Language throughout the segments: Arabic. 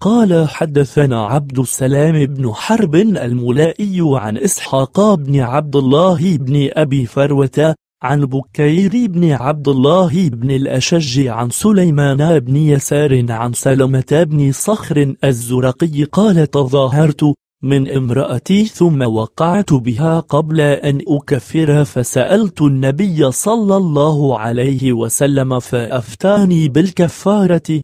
قال حدثنا عبد السلام بن حرب الملائي عن إسحاق بن عبد الله بن أبي فروة عن بكير بن عبد الله بن الأشج عن سليمان بن يسار عن سلمة بن صخر الزرقي قال تظاهرت من امرأتي ثم وقعت بها قبل أن أكفر فسألت النبي صلى الله عليه وسلم فأفتاني بالكفارة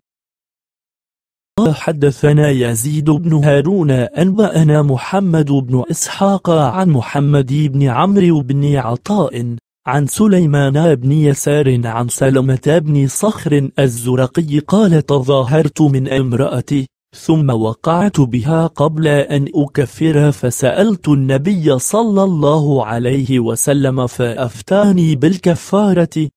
حدثنا يزيد بن هارون أنبأنا محمد بن إسحاق عن محمد بن عمرو بن عطاء عن سليمان بن يسار عن سلمة بن صخر الزرقي قال تظاهرت من امرأتي ثم وقعت بها قبل أن أكفر فسألت النبي صلى الله عليه وسلم فأفتاني بالكفارة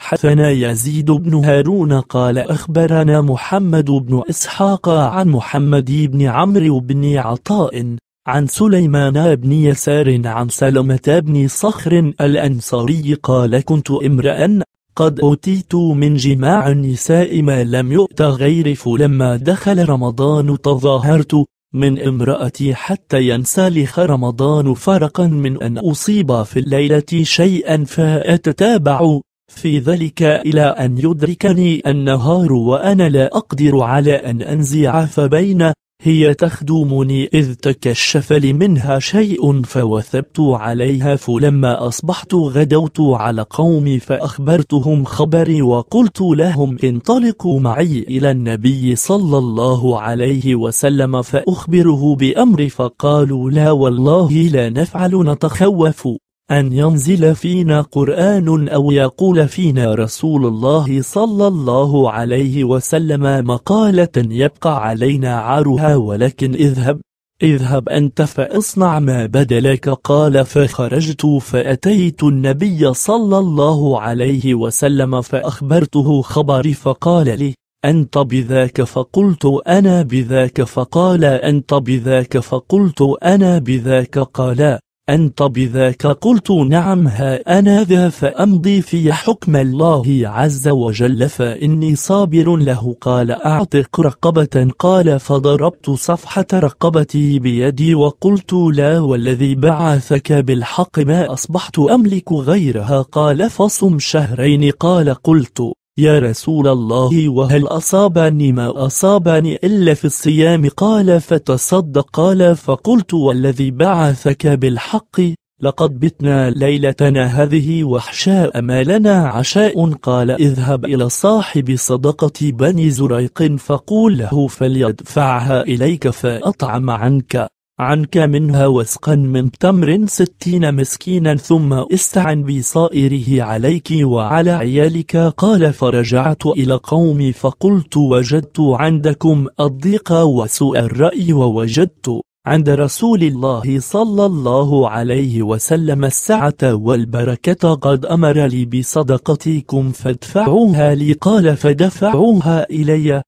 حثنا يزيد بن هارون قال أخبرنا محمد بن إسحاق عن محمد بن عمرو بن عطاء عن سليمان بن يسار عن سلمة بن صخر الأنصاري قال كنت امرأ قد أوتيت من جماع النساء ما لم يؤت غير فلما دخل رمضان تظاهرت من امرأتي حتى ينسالخ رمضان فرقا من أن أصيب في الليلة شيئا فأتتابع في ذلك إلى أن يدركني النهار وأنا لا أقدر على أن أنزع فبين هي تخدمني إذ تكشف لي منها شيء فوثبت عليها فلما أصبحت غدوت على قومي فأخبرتهم خبري وقلت لهم انطلقوا معي إلى النبي صلى الله عليه وسلم فأخبره بأمر فقالوا لا والله لا نفعل نتخوف. أن ينزل فينا قرآن أو يقول فينا رسول الله صلى الله عليه وسلم مقالة يبقى علينا عارها ولكن اذهب اذهب أنت فاصنع ما بدلك. قال فخرجت فأتيت النبي صلى الله عليه وسلم فأخبرته خبري فقال لي أنت بذاك؟ فقلت أنا بذاك. فقال أنت بذاك؟ فقلت أنا بذاك. قال أنت بذاك قلت نعم ها أنا ذا فأمضي في حكم الله عز وجل فإني صابر له قال أعتق رقبة قال فضربت صفحة رقبتي بيدي وقلت لا والذي بعثك بالحق ما أصبحت أملك غيرها قال فصم شهرين قال قلت يا رسول الله وهل أصابني ما أصابني إلا في الصيام؟ قال فتصدق. قال فقلت والذي بعثك بالحق لقد بتنا ليلتنا هذه وحشاء ما لنا عشاء. قال اذهب إلى صاحب صدقة بني زريق فقول له فليدفعها إليك فأطعم عنك. عنك منها وسقا من تمر ستين مسكينا ثم استعن بصائره عليك وعلى عيالك. قال فرجعت إلى قومي فقلت وجدت عندكم الضيق وسوء الرأي ووجدت عند رسول الله صلى الله عليه وسلم السعة والبركة. قد أمر لي بصدقتكم فادفعوها لي. قال فدفعوها إلي.